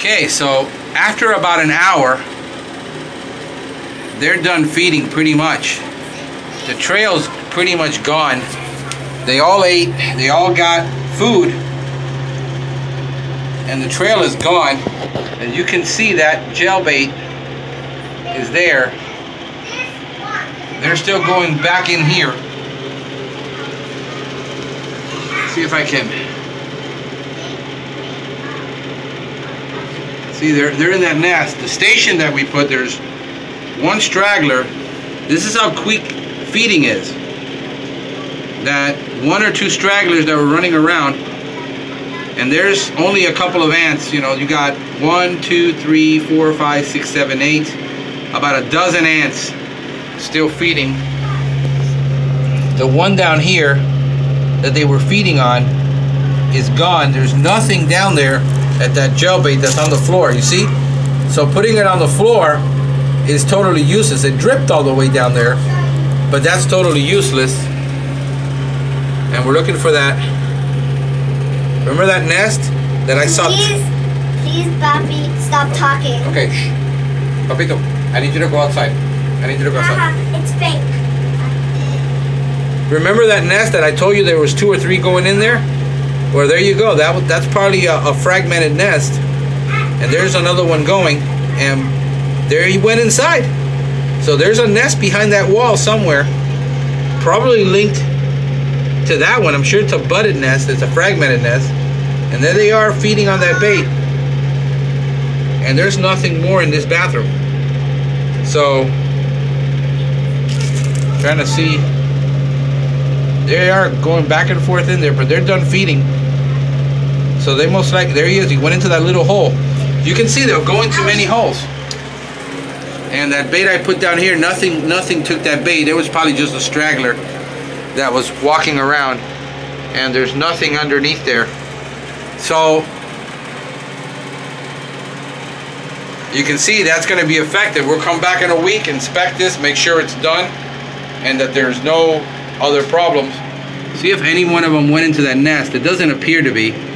Okay, so after about an hour, they're done feeding pretty much. The trail's pretty much gone. They all ate, they all got food, and the trail is gone. And you can see that gel bait is there. They're still going back in here. See if I can See, they're, they're in that nest. The station that we put, there's one straggler. This is how quick feeding is. That one or two stragglers that were running around, and there's only a couple of ants. You know, you got one, two, three, four, five, six, seven, eight, about a dozen ants still feeding. The one down here that they were feeding on is gone. There's nothing down there at that gel bait that's on the floor, you see? So putting it on the floor is totally useless. It dripped all the way down there, but that's totally useless. And we're looking for that. Remember that nest that I saw? Please, please, Papi, stop talking. Okay, shh. Papito, I need you to go outside. I need you to go outside. Haha, it's fake. Remember that nest that I told you there was two or three going in there? Well, there you go. That that's probably a, a fragmented nest, and there's another one going, and there he went inside. So there's a nest behind that wall somewhere, probably linked to that one. I'm sure it's a budded nest. It's a fragmented nest, and there they are feeding on that bait. And there's nothing more in this bathroom. So, trying to see they are going back and forth in there, but they're done feeding. So they most likely, there he is, he went into that little hole. You can see they're going to many holes. And that bait I put down here, nothing nothing took that bait. It was probably just a straggler that was walking around. And there's nothing underneath there. So, you can see that's going to be effective. We'll come back in a week, inspect this, make sure it's done, and that there's no other problems. See if any one of them went into that nest. It doesn't appear to be.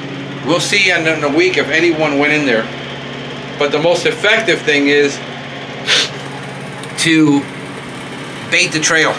We'll see in a week if anyone went in there. But the most effective thing is to bait the trail.